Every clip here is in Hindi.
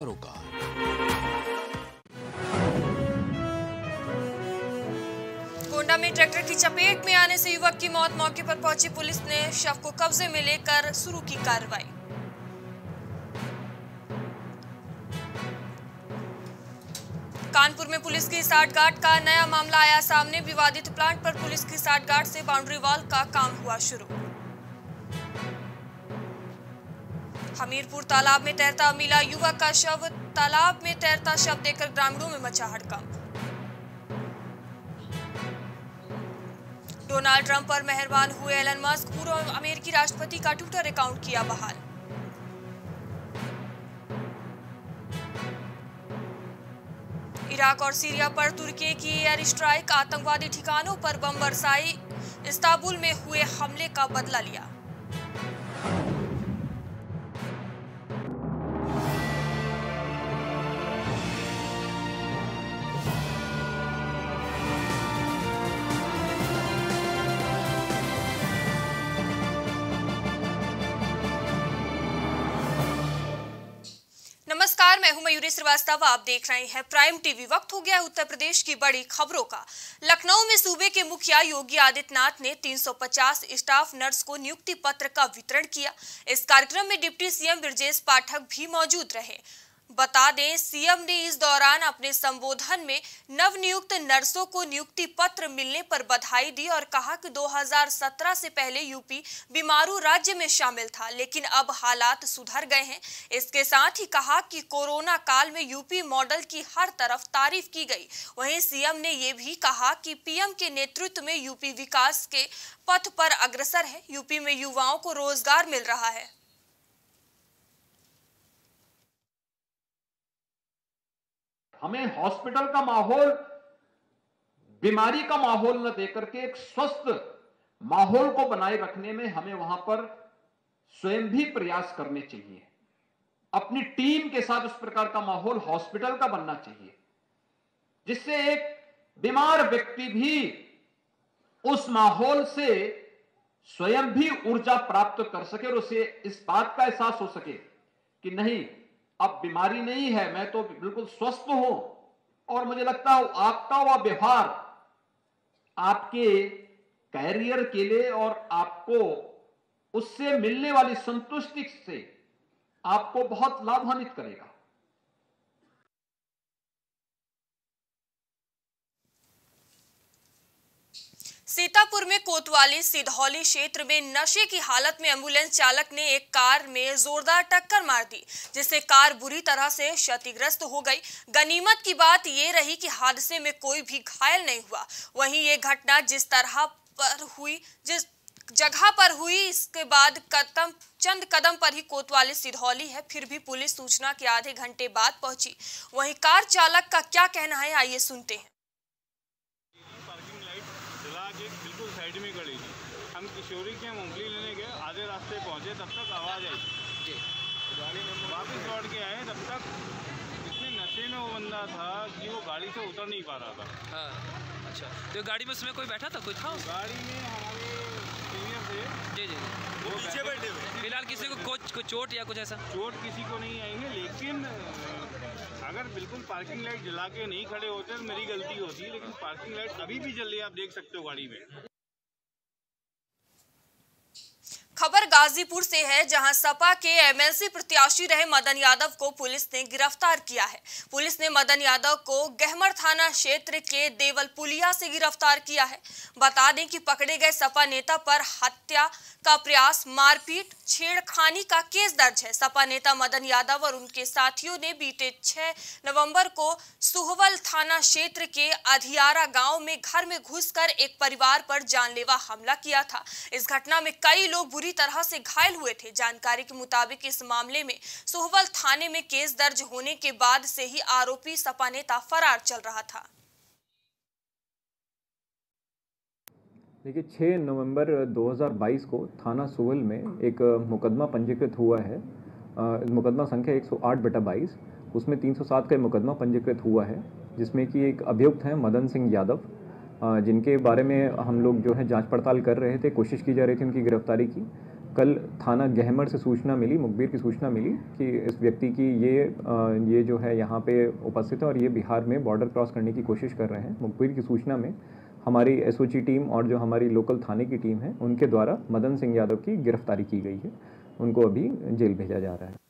रोका गोंडा में ट्रैक्टर की चपेट में आने से युवक की मौत, मौके पर पहुँची पुलिस ने शव को कब्जे में लेकर शुरू की कार्रवाई। कानपुर में पुलिस की साठगांठ का नया मामला आया सामने, विवादित प्लांट पर पुलिस की साठगांठ से बाउंड्री वॉल का काम हुआ शुरू। हमीरपुर तालाब में तैरता मिला युवक का शव। तालाब में तैरता शव देखकर ग्रामीणों में मचा हड़कंप। डोनाल्ड ट्रंप पर मेहरबान हुए एलन मस्क। पूर्व अमेरिकी राष्ट्रपति का ट्विटर अकाउंट किया बहाल। इराक और सीरिया पर तुर्की की एयर स्ट्राइक। आतंकवादी ठिकानों पर बम बरसाई। इस्ताबुल में हुए हमले का बदला लिया। मैं हूँ मयूरी श्रीवास्तव, आप देख रहे हैं प्राइम टीवी। वक्त हो गया उत्तर प्रदेश की बड़ी खबरों का। लखनऊ में सूबे के मुखिया योगी आदित्यनाथ ने 350 स्टाफ नर्स को नियुक्ति पत्र का वितरण किया। इस कार्यक्रम में डिप्टी सीएम ब्रजेश पाठक भी मौजूद रहे। बता दें, सीएम ने इस दौरान अपने संबोधन में नवनियुक्त नर्सों को नियुक्ति पत्र मिलने पर बधाई दी और कहा कि 2017 से पहले यूपी बीमारू राज्य में शामिल था, लेकिन अब हालात सुधर गए हैं। इसके साथ ही कहा कि कोरोना काल में यूपी मॉडल की हर तरफ़ तारीफ़ की गई। वहीं सीएम ने ये भी कहा कि पीएम के नेतृत्व में यूपी विकास के पथ पर अग्रसर है। यूपी में युवाओं को रोज़गार मिल रहा है। हमें हॉस्पिटल का माहौल, बीमारी का माहौल न देकर के एक स्वस्थ माहौल को बनाए रखने में हमें वहाँ पर स्वयं भी प्रयास करने चाहिए। अपनी टीम के साथ उस प्रकार का माहौल हॉस्पिटल का बनना चाहिए, जिससे एक बीमार व्यक्ति भी उस माहौल से स्वयं भी ऊर्जा प्राप्त कर सके और उसे इस बात का एहसास हो सके कि नहीं अब बीमारी नहीं है, मैं तो बिल्कुल स्वस्थ हूँ। और मुझे लगता है आपका हुआ व्यवहार, आपके कैरियर के लिए और आपको उससे मिलने वाली संतुष्टि से आपको बहुत लाभान्वित करेगा। सीतापुर में कोतवाली सिधौली क्षेत्र में नशे की हालत में एंबुलेंस चालक ने एक कार में जोरदार टक्कर मार दी, जिससे कार बुरी तरह से क्षतिग्रस्त हो गई। गनीमत की बात ये रही कि हादसे में कोई भी घायल नहीं हुआ। वहीं ये घटना जिस तरह पर हुई, जिस जगह पर हुई, इसके बाद कदम, चंद कदम पर ही कोतवाली सिधौली है, फिर भी पुलिस सूचना के आधे घंटे बाद पहुँची। वहीं कार चालक का क्या कहना है, आइए सुनते हैं पार्किंग लाइट जला के बिल्कुल साइड में खड़ी थी हम किशोरी के मूंगफली लेने गए आधे रास्ते पहुँचे तब तक आवाज़ आई। गाड़ी में वापस लौट के आए तब तक इतने नशे में वो बंदा था कि वो गाड़ी से उतर नहीं पा रहा था। हाँ अच्छा। तो गाड़ी में उसमें कोई बैठा था? कोई था? गाड़ी में हमारे सीनियर थे। जी जी। वो पीछे बैठे हुए। फ़िलहाल किसी को कोच को चोट या कुछ ऐसा? चोट किसी को नहीं आई है लेकिन अगर बिल्कुल पार्किंग लाइट जला के नहीं खड़े होते तो मेरी गलती होती है लेकिन पार्किंग लाइट अभी भी जल रही है आप देख सकते हो गाड़ी में। खबर गाजीपुर से है, जहाँ सपा के एमएलसी प्रत्याशी रहे मदन यादव को पुलिस ने गिरफ़्तार किया है। पुलिस ने मदन यादव को गहमर थाना क्षेत्र के देवलपुलिया से गिरफ़्तार किया है। बता दें कि पकड़े गए सपा नेता पर हत्या का प्रयास, मारपीट, छेड़खानी का केस दर्ज है। सपा नेता मदन यादव और उनके साथियों ने बीते 6 नवंबर को सुहवल थाना क्षेत्र के अधियारा गाँव में घर में घुसकर एक परिवार पर जानलेवा हमला किया था। इस घटना में कई लोग बुरी तरह से घायल हुए थे। जानकारी के मुताबिक इस मामले में सोहवल थाने में केस दर्ज होने के बाद से ही आरोपी सपा नेता फरार चल रहा था। देखिए 6 नवंबर 2022 को थाना सोहल में एक मुकदमा पंजीकृत हुआ है। अ, मुकदमा संख्या 108 बटा बाईस उसमें 307 का मुकदमा पंजीकृत हुआ है जिसमें कि एक अभियुक्त हैं मदन सिंह यादव। जिनके बारे में हम लोग जो है जाँच पड़ताल कर रहे थे, कोशिश की जा रही थी उनकी गिरफ्तारी की। कल थाना गहमर से सूचना मिली, मुखबिर की सूचना मिली कि इस व्यक्ति की ये ये जो है यहाँ पे उपस्थित है और ये बिहार में बॉर्डर क्रॉस करने की कोशिश कर रहे हैं। मुखबिर की सूचना में हमारी एस टीम और जो हमारी लोकल थाने की टीम है, उनके द्वारा मदन सिंह यादव की गिरफ्तारी की गई है। उनको अभी जेल भेजा जा रहा है।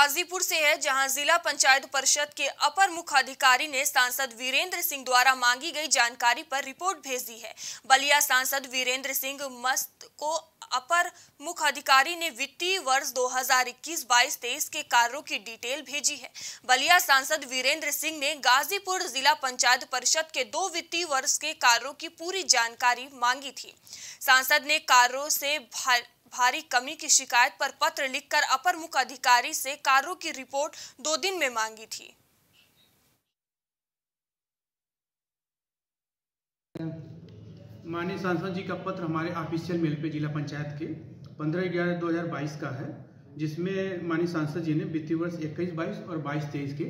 गाजीपुर से है, जहाँ जिला पंचायत परिषद के अपर मुख्य अधिकारी ने सांसद वीरेंद्र सिंह द्वारा मांगी गई जानकारी पर रिपोर्ट भेज दी है। बलिया सांसद वीरेंद्र सिंह मस्त को अपर मुख्य अधिकारी ने वित्तीय वर्ष 2021-22-23 के कार्यों की डिटेल भेजी है। बलिया सांसद वीरेंद्र सिंह ने गाजीपुर जिला पंचायत परिषद के दो वित्तीय वर्ष के कार्यों की पूरी जानकारी मांगी थी। सांसद ने कार्यों से भारी कमी की शिकायत पर पत्र लिखकर अपर मुख्य अधिकारी से कार्यों की रिपोर्ट दो दिन में मांगी थी। माननीय सांसद जी का पत्र हमारे ऑफिशियल मेल पे जिला पंचायत के 15 ग्यारह 2022 का है, जिसमें माननीय सांसद जी ने वित्तीय वर्ष 21 बाईस और 22 तेईस के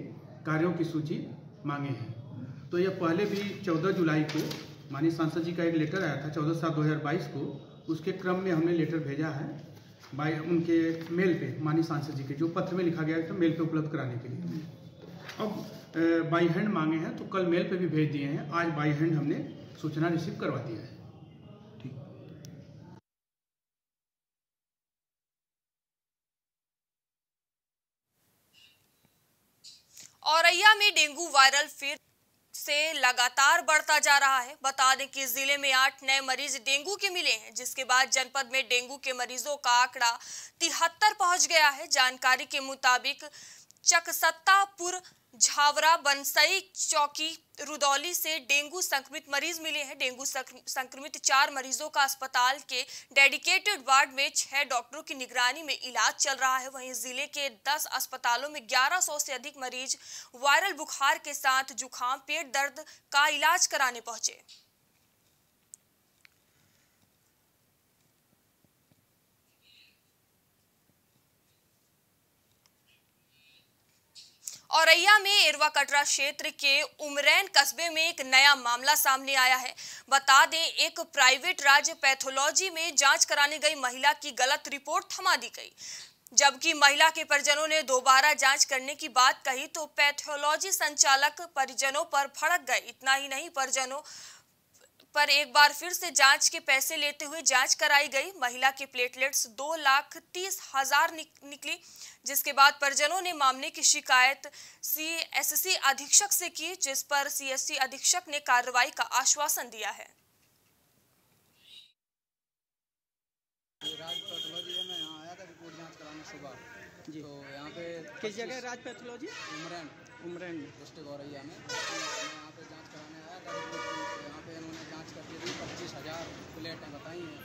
कार्यों की सूची मांगे हैं। तो यह पहले भी 14 जुलाई को माननीय सांसद जी का एक लेटर आया था 14 सात 2022 को उसके क्रम में हमने लेटर भेजा है बाई उनके मेल पे, मानी सांसद जी के, जो पत्र में लिखा गया था मेल पे उपलब्ध कराने के लिए। अब बाई हैंड मांगे हैं तो कल मेल पे भी भेज दिए हैं। आज बाई हैंड हमने सूचना रिसीव करवा दिया है। औरैया में डेंगू वायरल फिर से लगातार बढ़ता जा रहा है। बता दें कि ज़िले में आठ नए मरीज़ डेंगू के मिले हैं, जिसके बाद जनपद में डेंगू के मरीजों का आंकड़ा तिहत्तर पहुँच गया है। जानकारी के मुताबिक चकसत्तापुर झावरा बनसई चौकी रुदौली से डेंगू संक्रमित मरीज़ मिले हैं। डेंगू संक्रमित चार मरीजों का अस्पताल के डेडिकेटेड वार्ड में छह डॉक्टरों की निगरानी में इलाज चल रहा है। वहीं ज़िले के 10 अस्पतालों में 1100 से अधिक मरीज़ वायरल बुखार के साथ जुखाम, पेट दर्द का इलाज कराने पहुँचे। औरैया में इरवा कटरा क्षेत्र के उमरैन कस्बे में एक नया मामला सामने आया है। बता दें, एक प्राइवेट राज्य पैथोलॉजी में जाँच कराने गई महिला की गलत रिपोर्ट थमा दी गई। जबकि महिला के परिजनों ने दोबारा जाँच करने की बात कही तो पैथोलॉजी संचालक परिजनों पर भड़क गए। इतना ही नहीं, परिजनों पर एक बार फिर से जाँच के पैसे लेते हुए जाँच कराई गई। महिला के प्लेटलेट्स दो लाख तीस हज़ार निक, निकली जिसके बाद परिजनों ने मामले की शिकायत सीएससी अधीक्षक से की जिस पर सीएससी अधीक्षक ने कार्रवाई का आश्वासन दिया है। राज में आया था रिपोर्ट जाँच कराने सुबह। तो यहाँ पे किस जगह राज पैथोलॉजी? उमरैन उमरैन डिस्ट्रिक्ट औरैया में यहाँ पे जाँच कराने आया था। यहाँ पे इन्होंने जाँच करके दी। पच्चीस हज़ार प्लेटें बताई हैं।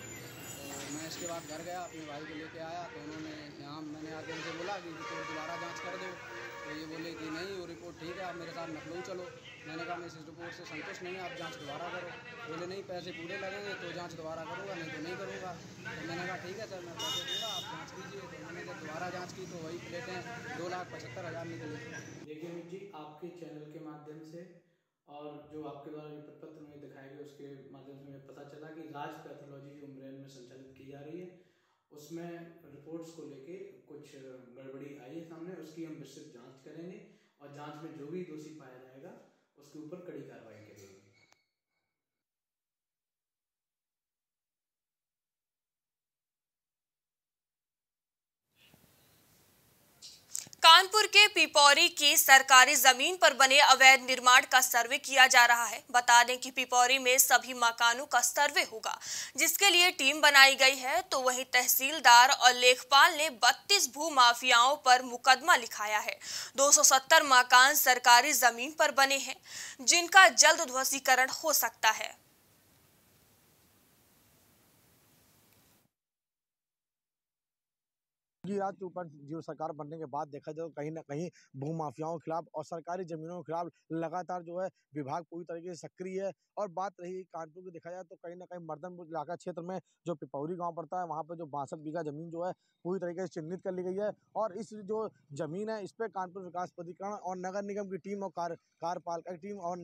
तो मैं इसके बाद घर गया, अपने भाई को लेके आया। तो उन्होंने यहाँ मैंने आके उनसे बोला कि रिपोर्ट दोबारा जाँच कर दो। तो ये बोले कि नहीं, वो रिपोर्ट ठीक है, आप मेरे साथ लखनऊ चलो। मैंने कहा, मैं इस रिपोर्ट से संतुष्ट नहीं आप जाँच दोबारा करो। बोले, नहीं, पैसे पूरे लगेंगे तो जाँच दोबारा करूँगा, नहीं तो नहीं करूँगा। तो मैंने कहा, ठीक है, सर, मैं पैसे दूँगा, आप जाँच कीजिए। तो मैंने जब दोबारा जाँच की तो वही प्लेटें दो लाख पचहत्तर हज़ार निकली। देखिए जी आपके चैनल के माध्यम से और जो आपके द्वारा रिपोर्ट पत्र में दिखाए गए, उसके माध्यम से मुझे पता चला कि राज पैथोलॉजी जो उमरैन में संचालित की जा रही है, उसमें रिपोर्ट्स को लेके कुछ गड़बड़ी आई है सामने, उसकी हम विस्तृत जाँच करेंगे और जाँच में जो भी दोषी पाया जाएगा, उसके ऊपर कड़ी कार्रवाई करेंगे। कानपुर के पिपौरी की सरकारी ज़मीन पर बने अवैध निर्माण का सर्वे किया जा रहा है। बता दें कि पिपौरी में सभी मकानों का सर्वे होगा, जिसके लिए टीम बनाई गई है। तो वहीं तहसीलदार और लेखपाल ने 32 भू माफियाओं पर मुकदमा लिखाया है। 270 मकान सरकारी ज़मीन पर बने हैं, जिनका जल्द ध्वसीकरण हो सकता है। योगी राज टू पॉइंट ज़ीरो सरकार बनने के बाद देखा जाए तो कहीं ना कहीं भू माफियाओं के खिलाफ और सरकारी जमीनों के खिलाफ लगातार जो है विभाग पूरी तरीके से सक्रिय है। और बात रही कानपुर की, देखा जाए तो कहीं ना कहीं मर्दनपुर इलाका क्षेत्र में जो पिपौरी गाँव पड़ता है, वहाँ पर जो बासठ बीघा ज़मीन जो है पूरी तरीके से चिन्हित कर ली गई है। और इस जो ज़मीन है, इस पर कानपुर विकास प्राधिकरण और नगर निगम की टीम और कार, कार्यपालिका की टीम और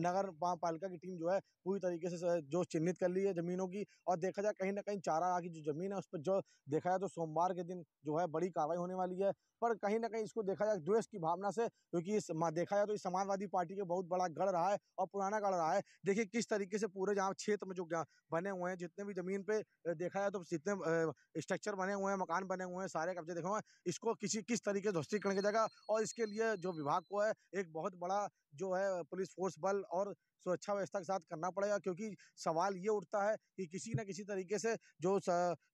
नगर पालिका की टीम जो है पूरी तरीके से जो चिन्हित कर ली है जमीनों की। और देखा जाए कहीं ना कहीं चारा की जो ज़मीन है, उस पर जो देखा जाए तो सोमवार के दिन जो है बड़ी कार्रवाई होने वाली है। पर कहीं ना कहीं इसको देखा जाए द्वेष की भावना से, क्योंकि इस देखा जाए तो इस समाजवादी पार्टी के बहुत बड़ा गढ़ रहा है और पुराना गढ़ रहा है। देखिए किस तरीके से पूरे जहाँ क्षेत्र में जो बने हुए हैं, जितने भी ज़मीन पे देखा जाए तो जितने स्ट्रक्चर बने हुए हैं, मकान बने हुए हैं, सारे कब्जे देखो इसको किसी, किस तरीके से ध्वस्तीकरण की जगह और इसके लिए जो विभाग को है, एक बहुत बड़ा जो है, पुलिस फोर्स बल और सुरक्षा व्यवस्था के साथ करना पड़ेगा, क्योंकि सवाल ये उठता है कि किसी न किसी तरीके से जो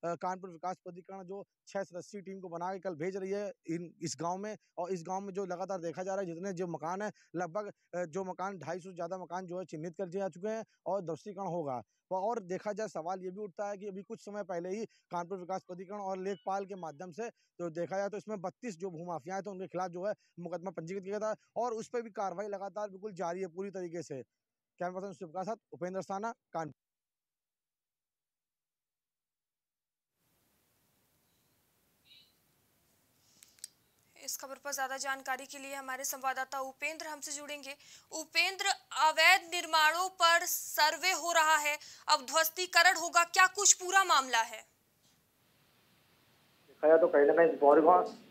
कानपुर विकास प्राधिकरण जो छह सदस्यीय टीम को बना के कल भेज रही है इन, इस गाँव में, और इस गाँव में जो लगातार देखा जा रहा है, जितने जो मकान है, लगभग जो मकान, ढाई सौ ज़्यादा मकान जो है चिन्हित कर दिए जा चुके हैं, और ध्वस्तीकरण होगा। और देखा जाए, सवाल ये भी उठता है कि अभी कुछ समय पहले ही कानपुर विकास प्राधिकरण और लेखपाल के माध्यम से तो देखा जाए तो इसमें बत्तीस जो भूमाफिया थे उनके खिलाफ जो है मुकदमा पंजीकृत किया था, और उस पर भी कार्रवाई लगातार बिल्कुल जारी है पूरी तरीके से। कैमरा पर्सन शिव का साथ उपेंद्र साना कानपुर। इस खबर पर ज़्यादा जानकारी के लिए हमारे संवाददाता उपेंद्र हमसे जुड़ेंगे। उपेंद्र अवैध निर्माणों पर सर्वे हो रहा है। अब ध्वस्तीकरण होगा क्या कुछ पूरा मामला है? देखा तो कहीं ना कहीं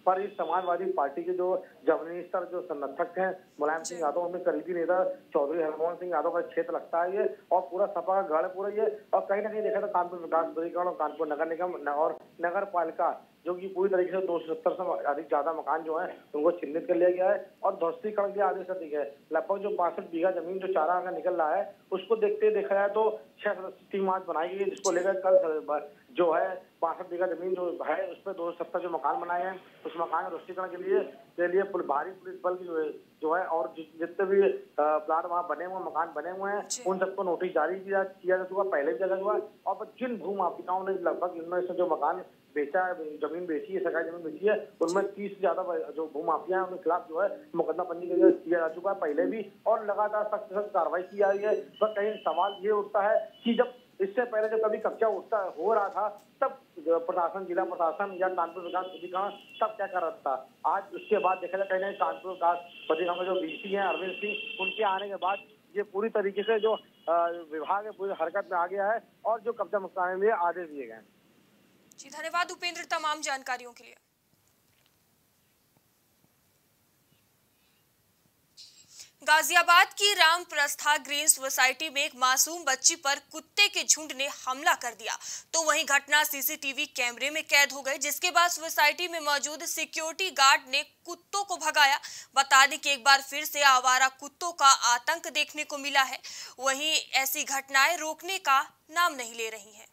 पर इस समाजवादी पार्टी के जो जमीनी जो संरक्षक हैं मुलायम सिंह यादव उनमें करीबी नेता चौधरी हरमोहन सिंह यादव का क्षेत्र लगता है ये और पूरा सपा का गढ़ पूरा ये और कहीं ना कहीं देखा था कानपुर विकास प्राधिकरण और कानपुर नगर निगम और नगर पालिका जो कि पूरी तरीके से दो सौ सत्तर से अधिक ज़्यादा मकान जो है उनको चिन्हित कर लिया गया है और ध्वस्तीकरण के आदेश अधिक है। लगभग जो बासठ बीघा ज़मीन जो चारा का निकल रहा है उसको देखते देखा जाए तो छह सदस्य टीम आज बनाई गई है जिसको लेकर कल जो है बासठ बीघा ज़मीन जो है उस पर दो सत्तर जो मकान बनाए हैं उस मकान के ध्वस्तीकरण के लिए के लिए भारी पुलिस बल की जो है और जितने भी प्लाट वहाँ बने हुए मकान बने हुए हैं उन सबको नोटिस जारी किया किया जा चुका पहले भी जगह हुआ और जिन भू माफियाओं ने लगभग इनमें से जो मकान बेचा है ज़मीन बेची है सरकारी ज़मीन बेची है उनमें तीस से ज़्यादा जो भू माफिया है उनके खिलाफ जो है मुकदमा पंजीकरण किया जा चुका है पहले भी और लगातार सख्त सख्त कार्रवाई की जा रही है। पर कहीं सवाल ये उठता है कि जब इससे पहले जब कभी कब्जा उठता, हो रहा था, तब प्रशासन, जिला प्रशासन या कानपुर विकास प्राधिकरण तब क्या कर रहा था? आज उसके बाद देखा जाए कहीं कानपुर विकास प्राधिकरण जो बीसी है, अरविंद सिंह, उनके आने के बाद ये पूरी तरीके से जो विभाग है, पूरी हरकत में आ गया है और जो कब्जा मुक्ताने के आदेश दिए गए जी, धन्यवाद उपेंद्र, तमाम जानकारियों के लिए। गाजियाबाद की राम प्रस्था ग्रीन सोसाइटी में एक मासूम बच्ची पर कुत्ते के झुंड ने हमला कर दिया। तो वहीं घटना सीसीटीवी कैमरे में कैद हो गई, जिसके बाद सोसाइटी में मौजूद सिक्योरिटी गार्ड ने कुत्तों को भगाया। बता दें कि एक बार फिर से आवारा कुत्तों का आतंक देखने को मिला है। वहीं ऐसी घटनाएँ रोकने का नाम नहीं ले रही हैं।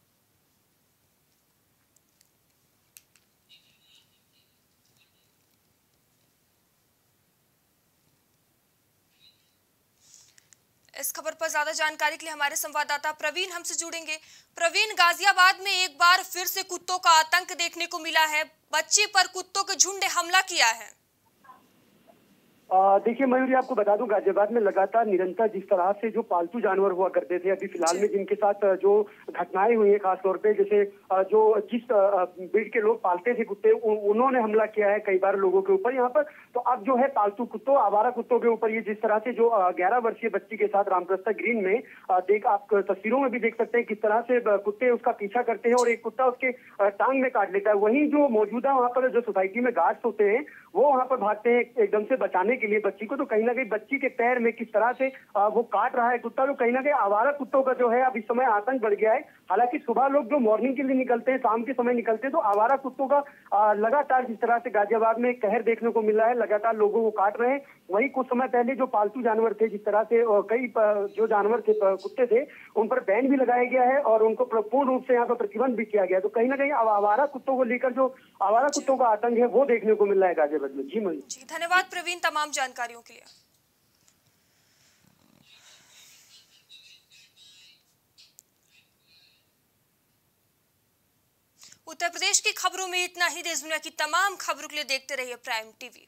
इस खबर पर ज़्यादा जानकारी के लिए हमारे संवाददाता प्रवीण हमसे जुड़ेंगे। प्रवीण, गाजियाबाद में एक बार फिर से कुत्तों का आतंक देखने को मिला है। बच्ची पर कुत्तों के झुंड हमला किया है। देखिए मयूरी आपको बता दूँ गाजियाबाद में लगातार निरंतर जिस तरह से जो पालतू जानवर हुआ करते थे अभी फ़िलहाल में जिनके साथ जो घटनाएँ हुई है खासतौर पे जैसे जो जिस ब्रीड के लोग पालते थे कुत्ते उन्होंने हमला किया है कई बार लोगों के ऊपर यहाँ पर। तो अब जो है पालतू कुत्तों आवारा कुत्तों के ऊपर ये जिस तरह से जो ग्यारह वर्षीय बच्ची के साथ रामप्रस्था ग्रीन में देख आप तस्वीरों में भी देख सकते हैं किस तरह से कुत्ते उसका पीछा करते हैं और एक कुत्ता उसके टांग में काट लेता है। वहीं जो मौजूदा वहाँ पर जो सोसाइटी में गार्ड्स होते हैं वो वहाँ पर भागते हैं एकदम से बचाने के लिए बच्ची को। तो कहीं ना कहीं बच्ची के पैर में किस तरह से वो काट रहा है कुत्ता तो कहीं ना कहीं आवारा कुत्तों का जो है अब इस समय आतंक बढ़ गया है। हालाँकि सुबह लोग जो मॉर्निंग के लिए निकलते हैं, शाम के समय निकलते हैं तो आवारा कुत्तों का लगातार जिस तरह से गाजियाबाद में कहर देखने को मिल रहा है, लगातार लोगों को काट रहे हैं। वही कुछ समय पहले जो पालतू जानवर थे, जिस तरह से कई जो जानवर थे कुत्ते थे, उन पर बैन भी लगाया गया है और उनको पूर्ण रूप से यहाँ पर प्रतिबंध भी किया गया तो कहीं ना कहीं आवारा कुत्तों को लेकर जो आवारा कुत्तों का आतंक है, वो देखने को मिल रहा है गाजियाबाद में। जी मई धन्यवाद प्रवीण, तमाम जानकारियों के लिए। उत्तर प्रदेश की खबरों में इतना ही। देश दुनिया की तमाम खबरों के लिए देखते रहिए प्राइम टीवी